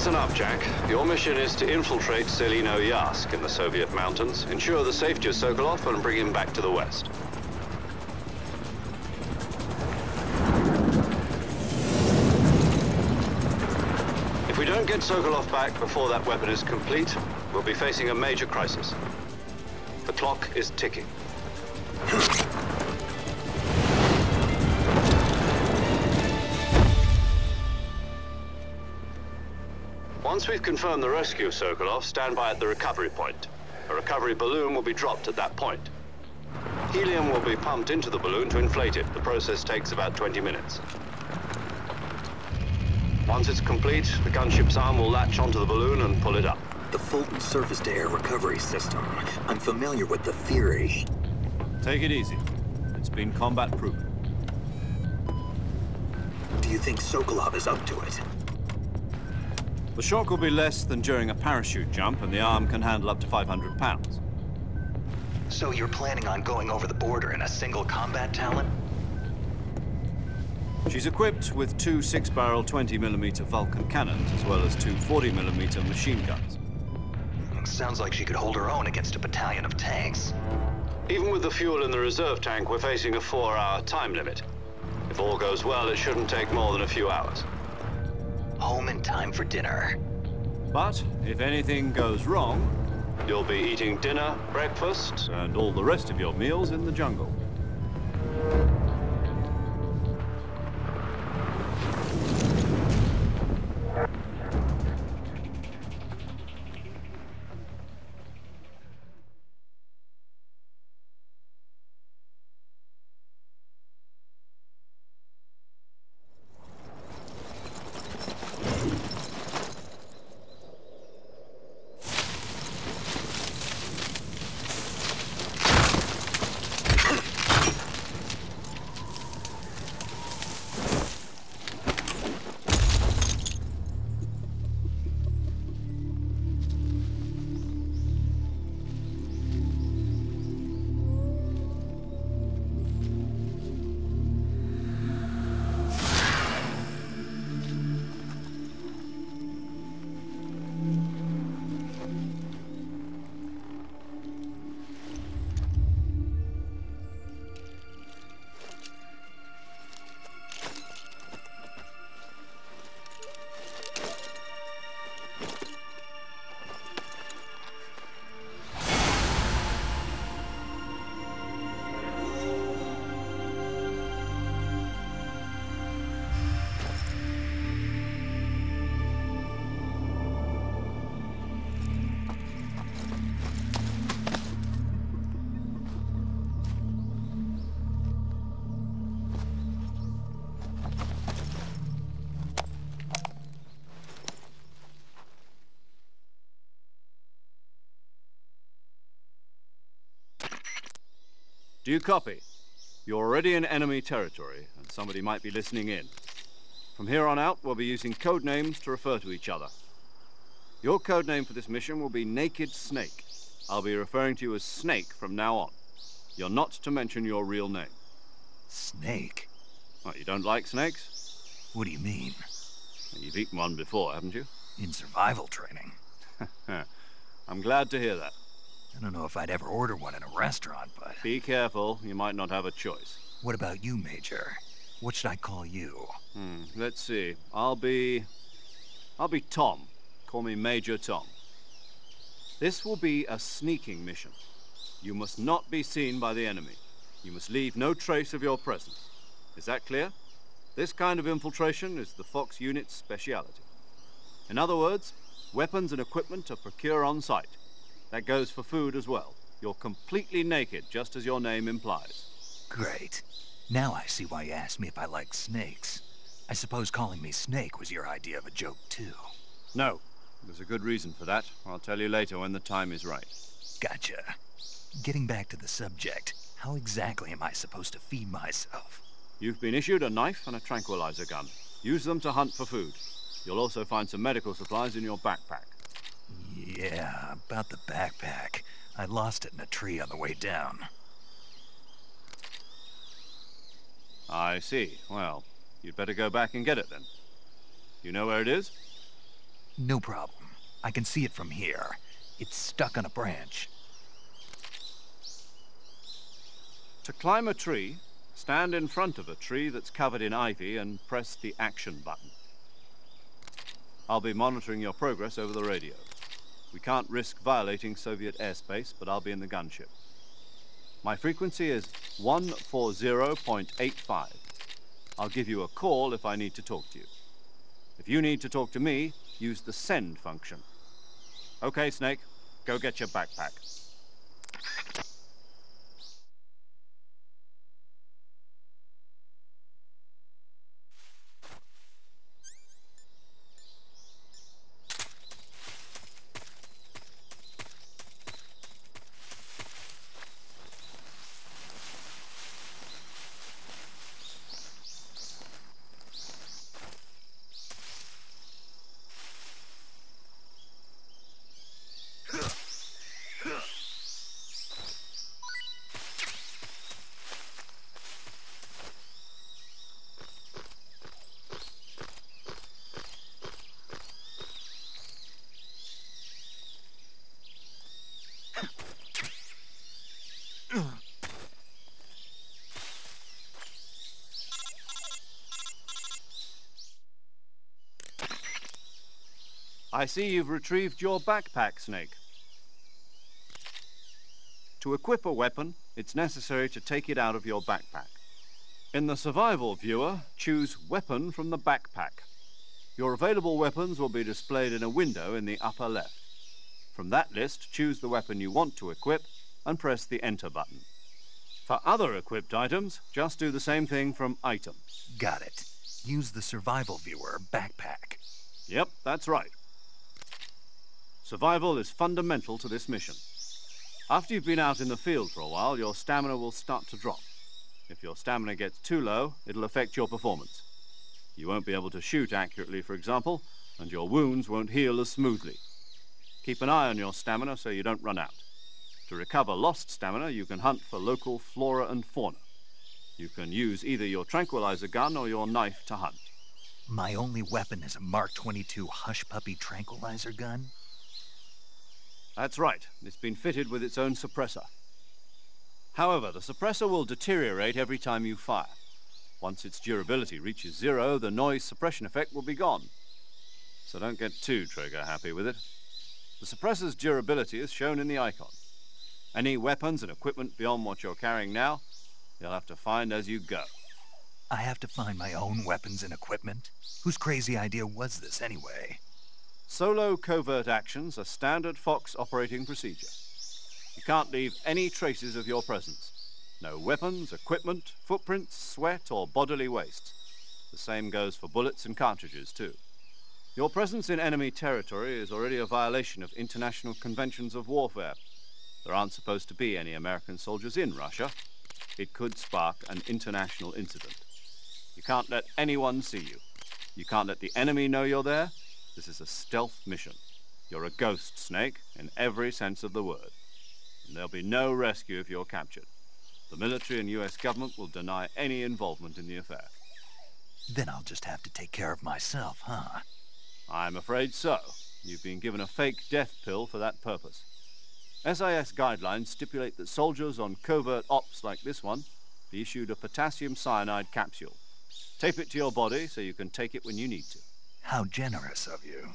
Listen up, Jack. Your mission is to infiltrate Tselinoyarsk in the Soviet mountains, ensure the safety of Sokolov, and bring him back to the West. If we don't get Sokolov back before that weapon is complete, we'll be facing a major crisis. The clock is ticking. Once we've confirmed the rescue Sokolov, stand by at the recovery point. A recovery balloon will be dropped at that point. Helium will be pumped into the balloon to inflate it. The process takes about 20 minutes. Once it's complete, the gunship's arm will latch onto the balloon and pull it up. The Fulton surface-to-air recovery system. I'm familiar with the theory. Take it easy. It's been combat proven. Do you think Sokolov is up to it? The shock will be less than during a parachute jump, and the arm can handle up to 500 pounds. So you're planning on going over the border in a single Combat Talon? She's equipped with two 6-barrel 20mm Vulcan cannons, as well as two 40mm machine guns. Sounds like she could hold her own against a battalion of tanks. Even with the fuel in the reserve tank, we're facing a four-hour time limit. If all goes well, it shouldn't take more than a few hours. Home in time for dinner. But if anything goes wrong, You'll be eating dinner, breakfast, and all the rest of your meals in the jungle. Do you copy? You're already in enemy territory, and somebody might be listening in. From here on out, we'll be using code names to refer to each other. Your code name for this mission will be Naked Snake. I'll be referring to you as Snake from now on. You're not to mention your real name. Snake? What, you don't like snakes? What do you mean? You've eaten one before, haven't you? In survival training. I'm glad to hear that. I don't know if I'd ever order one in a restaurant, but... Be careful, you might not have a choice. What about you, Major? What should I call you? Hmm, let's see. I'll be... I'll be Tom. Call me Major Tom. This will be a sneaking mission. You must not be seen by the enemy. You must leave no trace of your presence. Is that clear? This kind of infiltration is the Fox unit's speciality. In other words, weapons and equipment are procured on site. That goes for food as well. You're completely naked, just as your name implies. Great. Now I see why you asked me if I like snakes. I suppose calling me Snake was your idea of a joke, too. No. There's a good reason for that. I'll tell you later when the time is right. Gotcha. Getting back to the subject, how exactly am I supposed to feed myself? You've been issued a knife and a tranquilizer gun. Use them to hunt for food. You'll also find some medical supplies in your backpack. Yeah, about the backpack. I lost it in a tree on the way down. I see. Well, you'd better go back and get it then. You know where it is? No problem. I can see it from here. It's stuck on a branch. To climb a tree, stand in front of a tree that's covered in ivy and press the action button. I'll be monitoring your progress over the radio. We can't risk violating Soviet airspace, but I'll be in the gunship. My frequency is 140.85. I'll give you a call if I need to talk to you. If you need to talk to me, use the send function. Okay, Snake, go get your backpack. I see you've retrieved your backpack, Snake. To equip a weapon, it's necessary to take it out of your backpack. In the survival viewer, choose Weapon from the backpack. Your available weapons will be displayed in a window in the upper left. From that list, choose the weapon you want to equip and press the Enter button. For other equipped items, just do the same thing from Item. Got it. Use the survival viewer backpack. Yep, that's right. Survival is fundamental to this mission. After you've been out in the field for a while, your stamina will start to drop. If your stamina gets too low, it'll affect your performance. You won't be able to shoot accurately, for example, and your wounds won't heal as smoothly. Keep an eye on your stamina so you don't run out. To recover lost stamina, you can hunt for local flora and fauna. You can use either your tranquilizer gun or your knife to hunt. My only weapon is a Mark 22 Hush Puppy tranquilizer gun? That's right. It's been fitted with its own suppressor. However, the suppressor will deteriorate every time you fire. Once its durability reaches zero, the noise suppression effect will be gone. So don't get too trigger happy with it. The suppressor's durability is shown in the icon. Any weapons and equipment beyond what you're carrying now, you'll have to find as you go. I have to find my own weapons and equipment? Whose crazy idea was this, anyway? Solo covert actions are standard Fox operating procedure. You can't leave any traces of your presence. No weapons, equipment, footprints, sweat, or bodily waste. The same goes for bullets and cartridges, too. Your presence in enemy territory is already a violation of international conventions of warfare. There aren't supposed to be any American soldiers in Russia. It could spark an international incident. You can't let anyone see you. You can't let the enemy know you're there. This is a stealth mission. You're a ghost, Snake, in every sense of the word. And there'll be no rescue if you're captured. The military and U.S. government will deny any involvement in the affair. Then I'll just have to take care of myself, huh? I'm afraid so. You've been given a fake death pill for that purpose. SIS guidelines stipulate that soldiers on covert ops like this one be issued a potassium cyanide capsule. Tape it to your body so you can take it when you need to. How generous of you.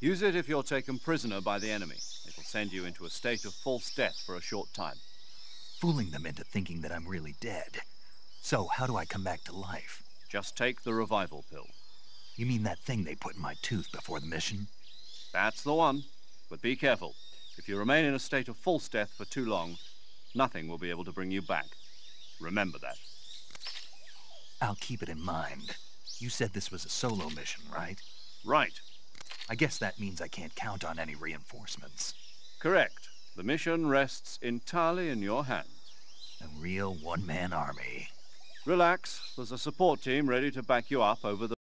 Use it if you're taken prisoner by the enemy. It'll send you into a state of false death for a short time. Fooling them into thinking that I'm really dead. So, how do I come back to life? Just take the revival pill. You mean that thing they put in my tooth before the mission? That's the one. But be careful. If you remain in a state of false death for too long, nothing will be able to bring you back. Remember that. I'll keep it in mind. You said this was a solo mission, right? Right. I guess that means I can't count on any reinforcements. Correct. The mission rests entirely in your hands. A real one-man army. Relax. There's a support team ready to back you up over the